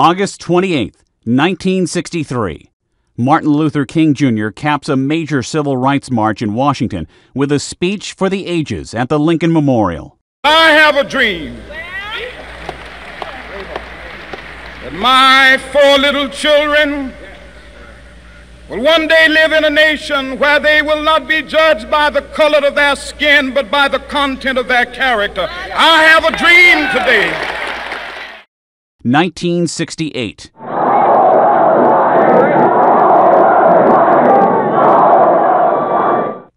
August 28, 1963. Martin Luther King Jr. caps a major civil rights march in Washington with a speech for the ages at the Lincoln Memorial. I have a dream that my four little children will one day live in a nation where they will not be judged by the color of their skin, but by the content of their character. I have a dream today. 1968.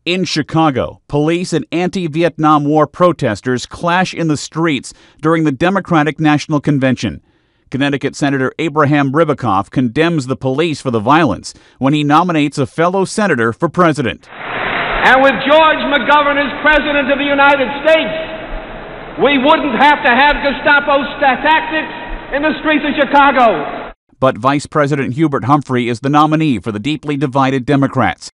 In Chicago, police and anti Vietnam War protesters clash in the streets during the Democratic National Convention. Connecticut Senator Abraham Ribicoff condemns the police for the violence when he nominates a fellow senator for president. And with George McGovern as President of the United States, we wouldn't have to have Gestapo tactics in the streets of Chicago. But Vice President Hubert Humphrey is the nominee for the deeply divided Democrats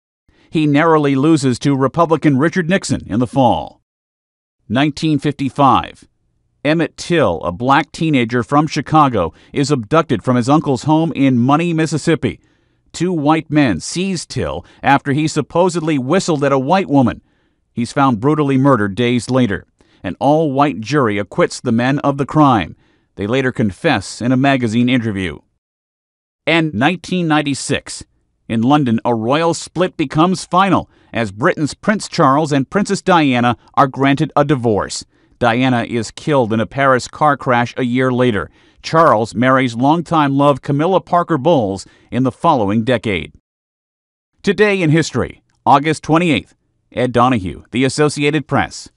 he narrowly loses to Republican Richard Nixon in the fall. 1955. Emmett Till, a black teenager from Chicago, is abducted from his uncle's home in Money, Mississippi. Two white men seize Till after he supposedly whistled at a white woman. He's found brutally murdered days later. An all white jury acquits the men of the crime. They later confess in a magazine interview. And 1996. In London, a royal split becomes final as Britain's Prince Charles and Princess Diana are granted a divorce. Diana is killed in a Paris car crash a year later. Charles marries longtime love Camilla Parker Bowles in the following decade. Today in history, August 28th. Ed Donahue, The Associated Press.